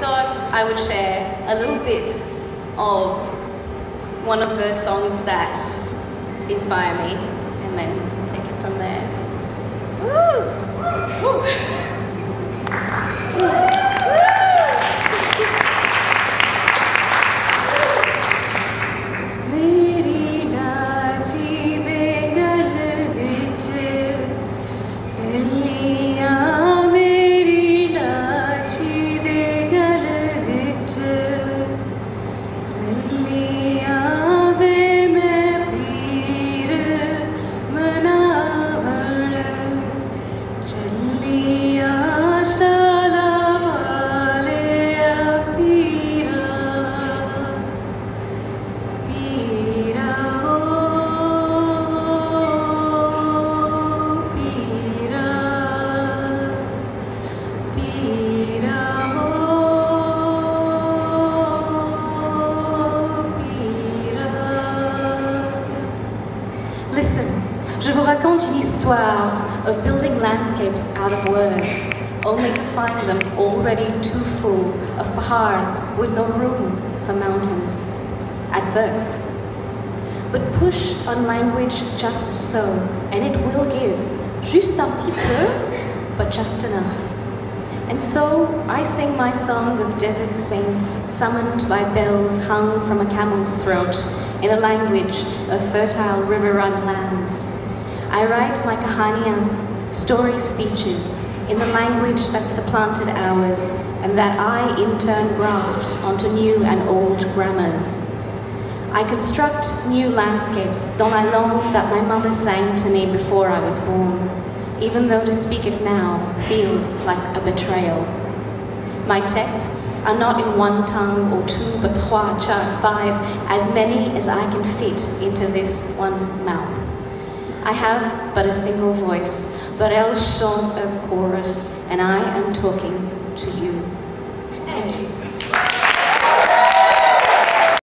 thought I would share a little bit of one of the songs that inspire me raconte une histoire of building landscapes out of words, only to find them already too full of pahar with no room for mountains. At first. But push on language just so, and it will give. Juste un petit peu, but just enough. And so I sing my song of desert saints summoned by bells hung from a camel's throat in a language of fertile river run lands. I write my kahania, story speeches, in the language that supplanted ours and that I in turn graft onto new and old grammars. I construct new landscapes dans I long that my mother sang to me before I was born, even though to speak it now feels like a betrayal. My texts are not in one tongue or two, but trois, char, five, as many as I can fit into this one mouth. I have but a single voice, but elle chante a chorus, and I am talking to you. Thank you.